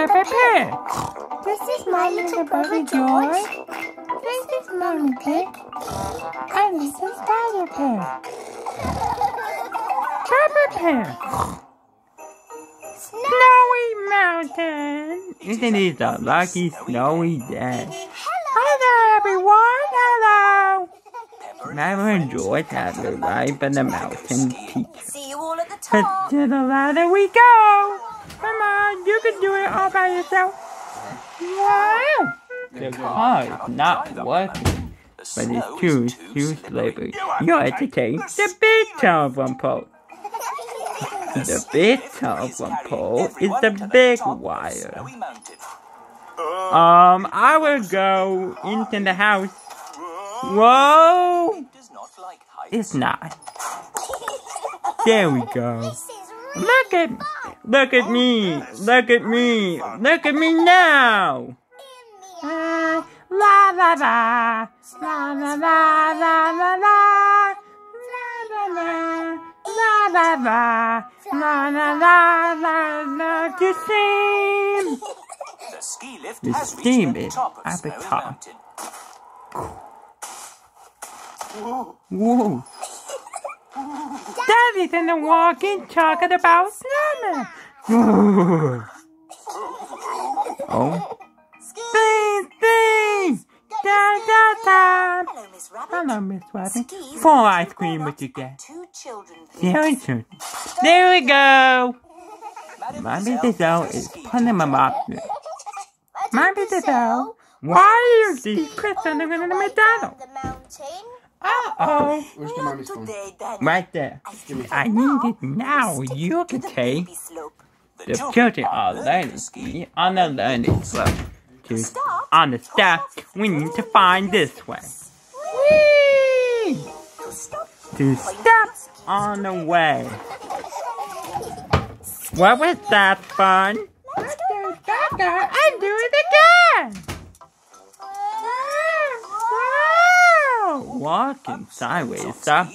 Peppa Pig. This is my little brother George. This is Mommy Pig. And this is Daddy Pig. Peppa Pig. Snowy Mountain. Isn't it a lucky snowy day? Hello, everyone. Hello. Never enjoyed having life in the mountain teacher. See you all at the But top. to the ladder we go. You can do it all by yourself. Wow. The car is not working, but it's too, too slippery. You're entertained. The big one pole. The big one pole is the big wire. Um, I will go into the house. Whoa! It's not. There we go. This is really Look at, look at me, look at me, look at me now. La la la la, la la la la la la, la la la, la la la, la la la la la. To sing. The ski lift The has steam reached the is top of at the Snowy top. Mountain. Whoa. Daddy's in the walking talking about snowman. oh. Spin, spin. Da, da, da. Hello, Miss Rabbit. Hello, Miss Rabbit. Four for ice cream grown-ups would you get? and Two children, please. There we go. There we go. Mommy Gazelle Gazelle is putting my mouth in. Mommy Gazelle, why are you secrets on the ground the McDonald's? The mountain. Uh-oh. Where's the mommy's Not phone? today. Right there. I I need it now. You can take. The children are learning ski on the learning slope. To on the step, we need to find this way. Whee! To step on the way. What was that fun? Let's do that and do it again. Wow! Walking sideways uh-huh. up.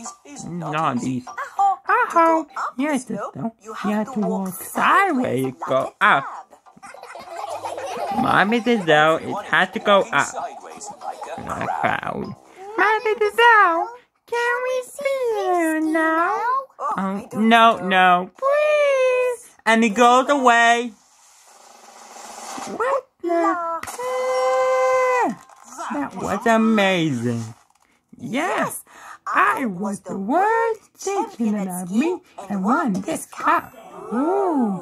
Not not easy. easy. Aho. Uh-oh. To Yes, no. you have to walk sideways, go up. Mommy Giselle, it has to go up. Like a crowd. Mommy Giselle, can we see you now? Oh, um, don't no, no, please. And he goes away. What the? That was amazing. Yes, I was the worst champion of me and won this cup. Ooh,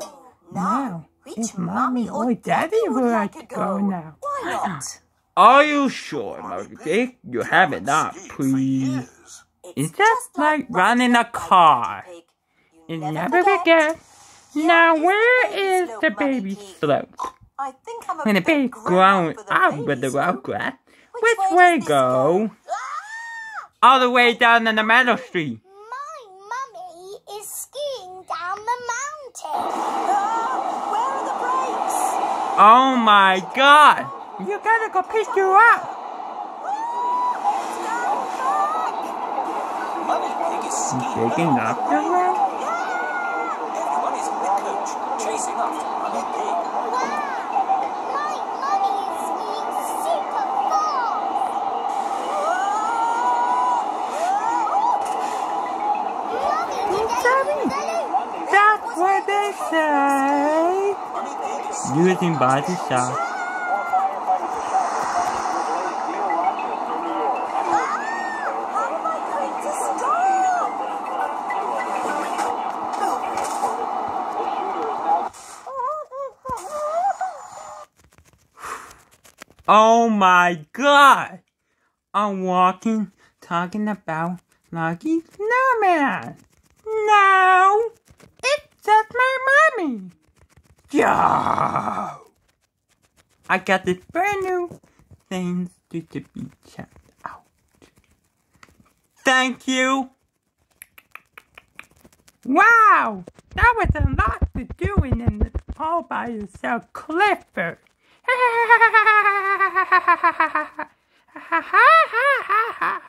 now it's mommy or daddy would like to go now. Why not? Are you sure, Moby? You have it up, please. It's just like running a car. Pig. You You never forget. Now where is the baby slope? I think I'm a When the bit grown growing for the up with the slope. road grass, Which which way way does this go? All the way down in the meadow street. My mummy is skiing down the mountain. Ah, where are the brakes? Oh my god! You gotta go pick you up. Mummy Pig is skiing. Picking up the road. Everyone is in the coach, chasing after Mummy Pig. Wow! My mummy is skiing super fast. Mummy, Daddy. That's what they say. Mummy Pig is skiing. Using body shot. How am I going to stop? Oh my god! I'm walking, talking about Lucky Snowman. No! It's just my mommy! Yo! I got this brand new things to, to be checked out. Thank you! Wow! That was a lot to do in the all by yourself, Clifford.